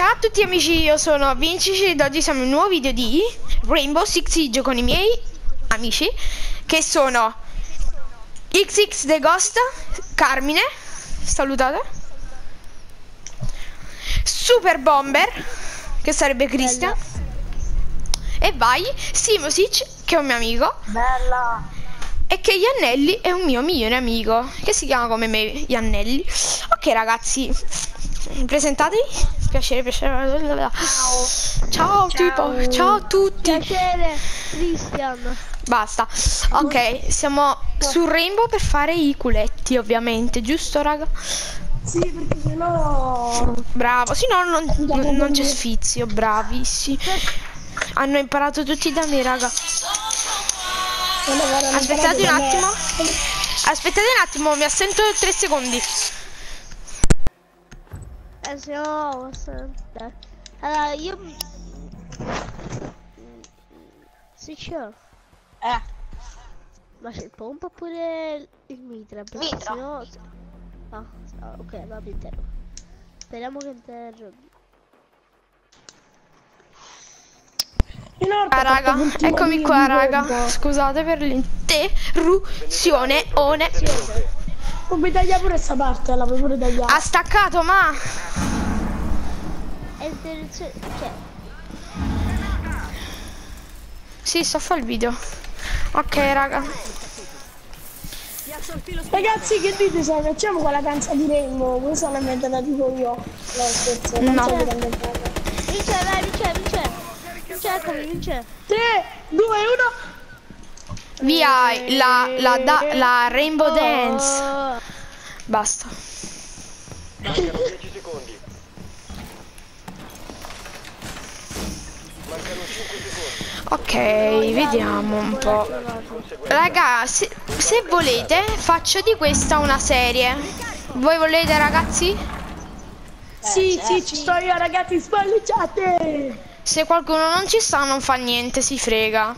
Ciao a tutti amici, io sono Vinci ed oggi siamo in un nuovo video di Rainbow Six Siege con i miei amici che sono XX The Ghost, Carmine, salutate, Super Bomber, che sarebbe Christian, e vai, Simosic, che è un mio amico, Bella. e che Iannelli è un mio migliore amico, che si chiama come me, Iannelli. Ok ragazzi, presentatevi. Piacere, piacere. Ciao. Ciao, tipo. Ciao a tutti. Piacere, Christian. Basta. Ok, siamo su Rainbow per fare i culetti, ovviamente, giusto, raga? Sì, perché sennò... Bravo. Sì, no, non, non- c'è sfizio, bravissimi. Hanno imparato tutti da me, raga. Aspettate un attimo. Aspettate un attimo, mi assento 3 secondi. Eh, se no, aspetta. Allora, io... Sì, c'è. Eh, Ma c'è il pompa oppure il mitra? Perché Mitra. sennò... Ah, ah, ok, va intero. Speriamo che intero... Ah, raga, eccomi qua, raga. Scusate per l'interruzione. One. Puoi tagliare pure questa parte, la puoi pure tagliare. Ha staccato, ma. È interruzione... Cioè... Sì, sto a fare il video. Ok, raga. Ragazzi, che dite se facciamo quella canza di Rainbow? Questa l'ho inventata tipo io. No, scherzo, non No. Vince, vai, vince, vince! Vince, vince! 3, 2, 1. Via la, la, da- la Rainbow Dance. Basta. Mancano 10 secondi. Mancano 5 secondi. Ok, vediamo un po'. Raga, se, se volete, faccio di questa una serie. Voi volete, ragazzi? Sì, sì, ci sto io, ragazzi, spalleggiate. Se qualcuno non ci sta, non fa niente, si frega.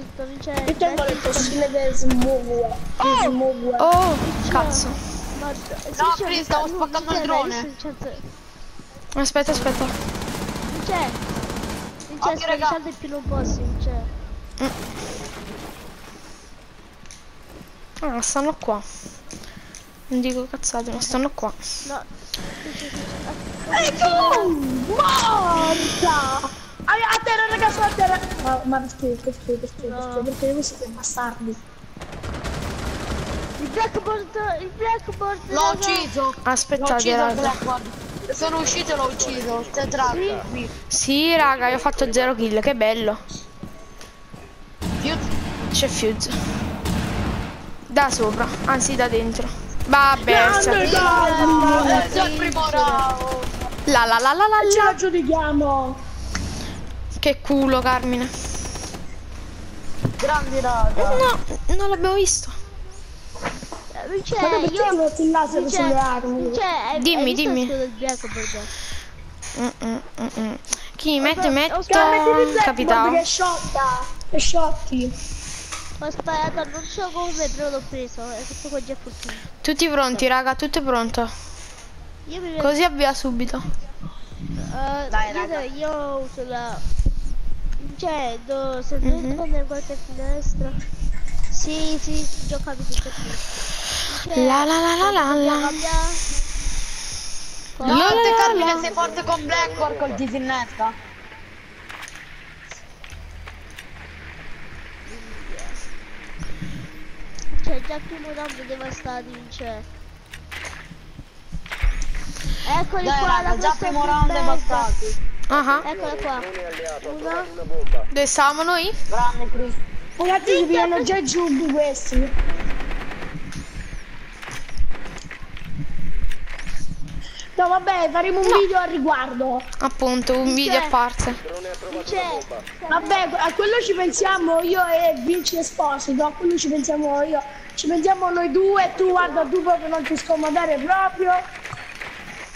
Appunto, vince... E te vuole possibile del smuove. Oh! Oh, cazzo. Ma, No, Chris, stavo spaccando il drone. Aspetta, aspetta. Vince! Vince, Occhio, sto il più non posso, vince. Ah, stanno qua. Non dico cazzate, ma stanno qua. No. Ecco! Morta! Ah, a terra, ragazzi, a terra. Ma, ma perché, perché, perché, perché, perché voi siete bastardi. Il blackboard, il blackboard. L'ho raga. ucciso. L'ho Aspettate, ucciso il raga. Blackboard. Sono uscito e l'ho ucciso. Tetrack. Qui. Sì, raga, io ho fatto zero kill, che bello. C'è Fuse. Da sopra, anzi da dentro. Vabbè, Grande già il primo round. la la la la la Ce la. la giudichiamo. Che culo, Carmine. Grandi raga. No, non l'abbiamo visto. Eh, Vince, Ma perché io... ti metti il laser Vince, sulle armi? Hai- Dimmi, dimmi. Mm, mm, mm, mm. Chi mette, il che è sciotta. È sciotti. Ho sparato, non so come, però l'ho preso. È tutto qua già fortuna. Tutti pronti, raga, tutto è pronto. Io mi. Così avvia subito. Eh, Dai, io, raga. io uso la... Cioè, do, se Mhm. tu prendere qualche finestra... Sì, sì, già ho capito tutto qui. La la la la la la. No, La, la, te la, Carmine la. sei forte con Blackboard col disinnetta. Cioè, già il primo round devastati, vince. Eccoli Dai qua, raga, la già primo round bimba. devastati. Ah, Eccola qua. Bomba. Dove stavamo noi? Grande Chris. Ragazzi, ci pigliano già giù di questi. No, vabbè, faremo un video al riguardo. Appunto, un video a parte. Vabbè, a quello ci pensiamo io e Vinci Esposito, a quello ci pensiamo io. Ci pensiamo noi due, tu guarda, tu proprio non ti scomodare proprio.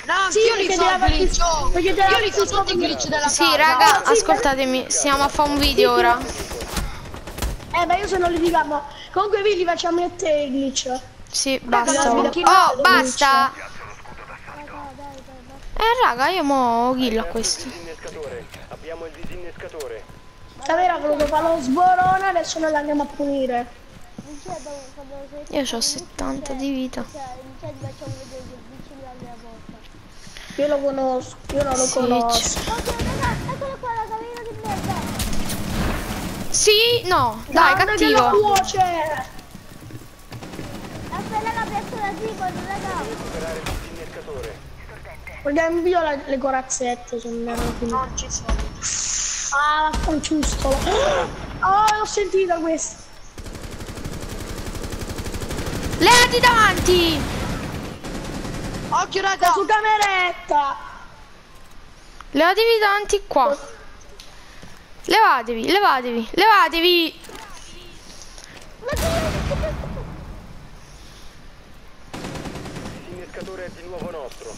No, Sì, io li so glitch. Io li so tutti glitch della Sì, casa. raga, sì, ascoltatemi, stiamo a fare un video ora. Eh, ma io se non li diciamo. Comunque vi li facciamo a te glitch. Sì, basta. la Oh, basta. Dai. Eh raga, io mo kill a questo. Il. Abbiamo il disinnescatore. Davvero voluto fare lo sborone, adesso noi l'andiamo a punire. Io ho 70 di vita. cioè, non c'è dove facciamo vedere che vicino alla mia porta. Io lo conosco, io non lo Sì, conosco. Ok, raga, eccolo qua la camina di merda. Sì, no, dai, Guarda che cattivo. cuoce! Aspetta, raga, piazzo la Tripoli, raga. Vogliamo invio le, le corazzette se non erano finite. Non ci sono. Ah, vaffanculo. Ah, l'ho sentita questa. Levati davanti. Occhio raga! Su cameretta. Levatevi davanti qua. Levatevi, levatevi, levatevi. Il disinnescatore è di nuovo nostro.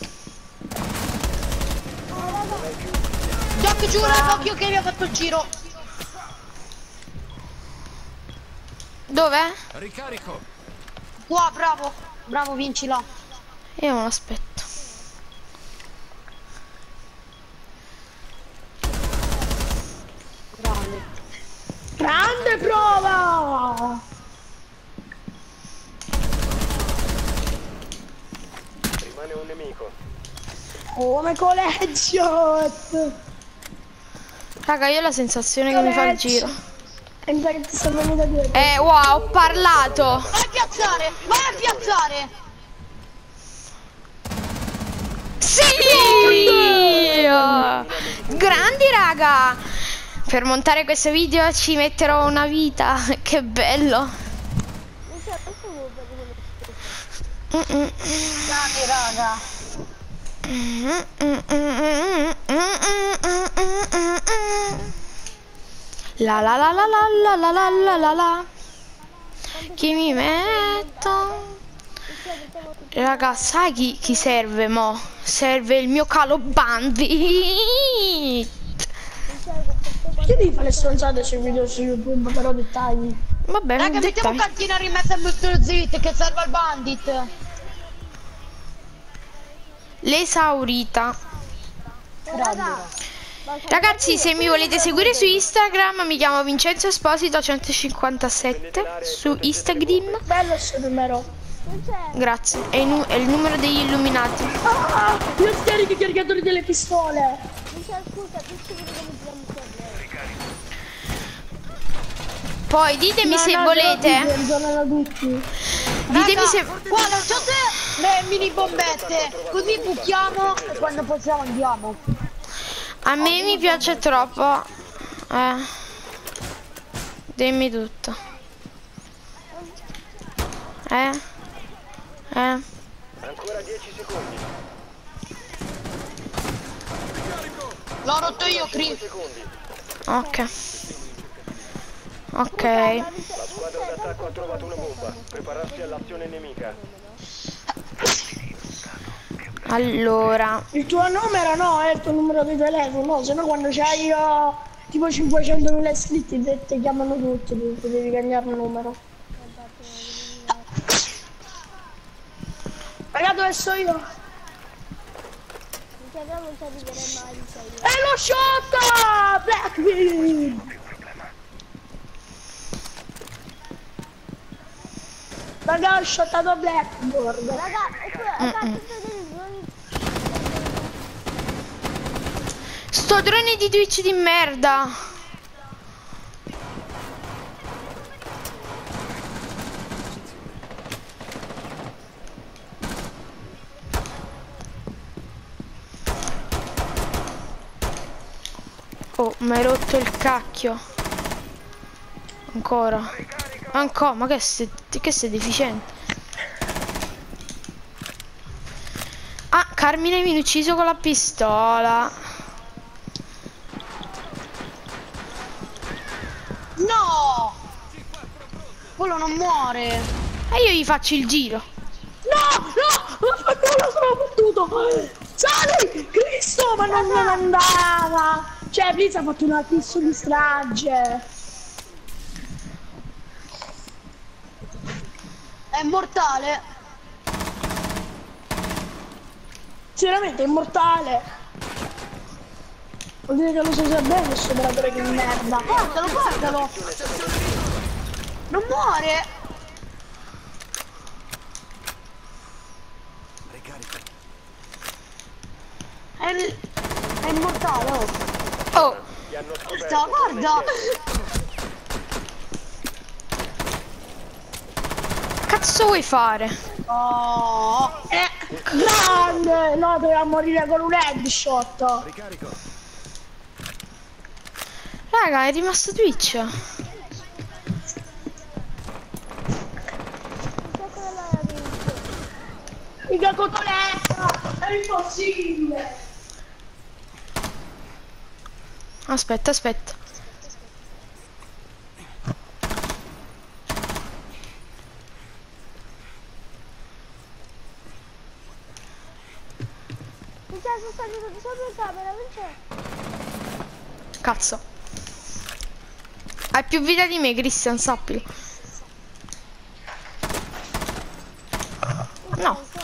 Doc giù raga, occhio che mi ha fatto il giro. Dov'è? Ricarico. Qua, bravo. Bravo, vinci là. Io me l'aspetto. Grande. Grande prova. Rimane un nemico. Come collegiot. Raga, io ho la sensazione che mi fa il giro. E sa che ti sta venuta dietro. Eh, wow, ho parlato. Vai a piazzare! Vai a piazzare! Sì! Grandi raga! Per montare questo video ci metterò una vita. Che bello. Quello. Mm-mm. Grande raga. La la la la la la la la la la la Chi mi metto? Raga, sai chi, chi serve mo? Serve il mio calo Bandit Perché devi fare le stronzate sui video su YouTube, però dettagli? Vabbè, Raga, non mettiamo un dettagli. cantinare in mezzo a Mr. Zit che serve al bandit. L'esaurita Raga, Ragazzi, se mi volete seguire su Instagram, mi chiamo Vincenzo Esposito 157 su Instagram. Bello questo numero. Grazie. È il, è il numero degli illuminati. Ah, io scarico i caricatori delle pistole. Poi ditemi No, se no, volete. tutti. Ditemi Raga, se. Qua lanciate le mini bombette, così buchiamo e quando possiamo andiamo. A me mi piace troppo. Eh. Dimmi tutto. Eh? Eh? Ancora 10 secondi. L'ho rotto io, Chris. Secondi. Ok. Ok. La squadra d'attacco ha trovato una bomba. Prepararsi all'azione nemica. Allora. Il tuo numero no, è il tuo numero di telefono, no, se no quando c'hai uh, tipo 500.000 iscritti te, ti chiamano tutti, tu, tu devi cambiare numero. dove sono io. Non abbiamo usato di mai, È lo shot! Blackbeard! Raga, ho shottato Blackboard. Raga. Sto drone di Twitch di merda. Mi hai rotto il cacchio. Ancora. Ancora, ma che sei, che sei deficiente? Ah, Carmine mi ha ucciso con la pistola. No! Quello non muore. E io gli faccio il giro. No, no, ma qualcuno sono fottuto. Sali, Cristo, ma non, non andava. Cioè, Blitz ha fatto un acquisto di strage. È mortale. Sicuramente è immortale. Vuol dire che lo so già bene questo operatore che merda. Guardalo, guardalo. Non muore. È, è immortale, oh. Oh, Ti hanno scoperto. Guarda, guarda. cazzo vuoi fare? Oh. Eh, grande! No, doveva morire con un headshot. Raga, è rimasto Twitch. Mica cotoletta! È impossibile! Aspetta, aspetta. Mi sa sono salito di sopra in camera, non c'è. Cazzo. Hai più vita di me, Christian, sappilo. No.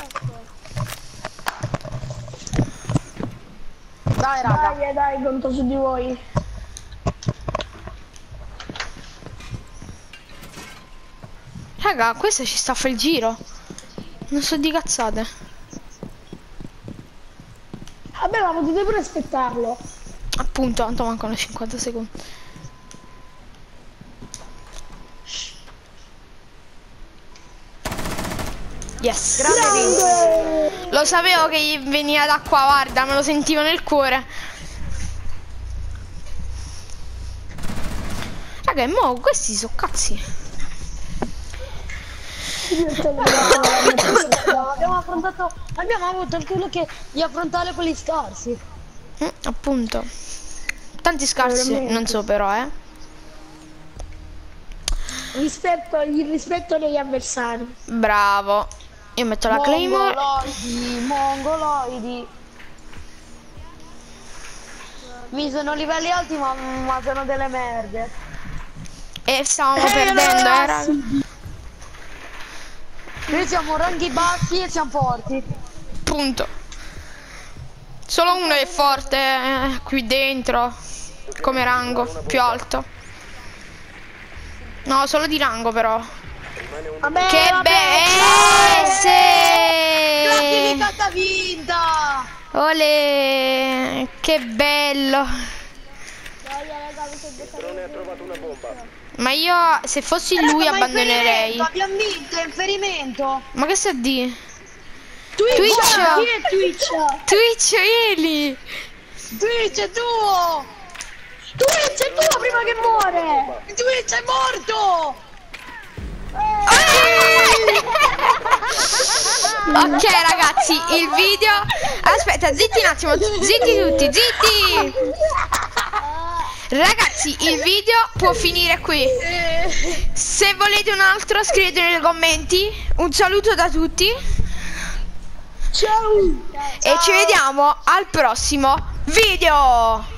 Dai, raga. Dai, dai, conto su di voi. Raga, questo ci sta a fare il giro. Non so di cazzate. Vabbè, ma potete pure aspettarlo. Appunto, tanto mancano 50 secondi. Yes. Grande! Lo sapevo che gli veniva da qua, guarda, me lo sentivo nel cuore. Raga, e mo questi sono cazzi. Abbiamo affrontato. Abbiamo avuto il culo che di affrontare quelli scarsi. Mm, appunto. Tanti scarsi, non so però, eh. Rispetto, il rispetto degli avversari. Bravo. Io metto la claymore. Mongoloidi, mongoloidi. Mi sono livelli alti ma, ma sono delle merde. E stavamo perdendo, eh, raga. Noi siamo ranghi bassi e siamo forti. Punto. Solo uno è forte eh, qui dentro. Come rango, più alto. No, solo di rango però. Vabbè, Che vabbè, bello! Classificata vinta! Ole! Che bello! Ma io se fossi lui Raga, ma abbandonerei. Abbiamo vinto, è inferimento. Ma che sta di? Twitch! Twitch! Chi è Twitch? Twitch, Eli! Twitch è tuo! Twitch è tuo prima che muore! Twitch è morto! Ok ragazzi, il video... Aspetta, zitti un attimo, zitti tutti, zitti! Ragazzi, il video può finire qui. Se volete un altro scrivete nei commenti. Un saluto da tutti Ciao! e ci vediamo al prossimo video.